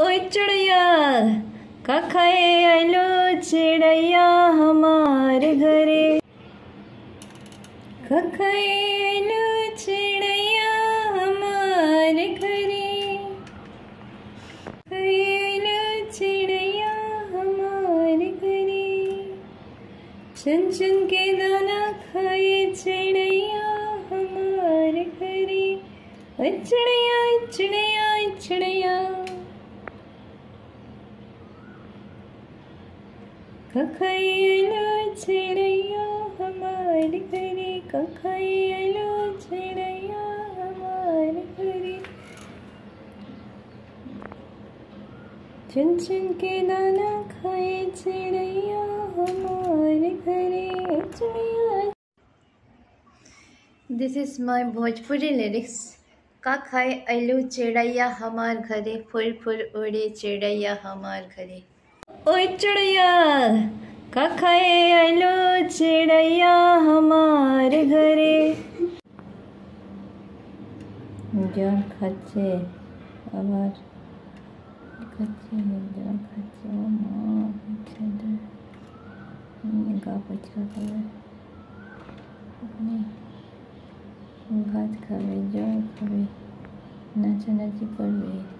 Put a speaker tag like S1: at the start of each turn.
S1: ओए चिड़ैया का खाए आइलो चिड़ैया हमारे घरे। का खाए आइलो चिड़ैया हमारे घरे। आइलो चिड़ैया हमारे घरे। चुन चुन के दाना खाए चिड़ैया हमारे घरे। चिड़ैया चिड़ैया चिड़ैया कखैलो चिड़ैया हमारे घरे कखैलो चिड़ैया हमारे घरे। चुन चुन के दाना खाए चिड़ैया हमारे घरे this is my Bhojpuri lyrics का खाए अलू चिड़ैया हमार घरे, फुल फुल उड़े चिड़ैया हमार घरे। ओय चिड़िया कखाए आइलो चिड़िया हमार घरे জল খাচ্ছে আবার খাচ্ছে জল খাচ্ছে মা ছেলে গা পচকা খাবে ওখানে ভাত খাবে জল খাবে নাচানাচি করবে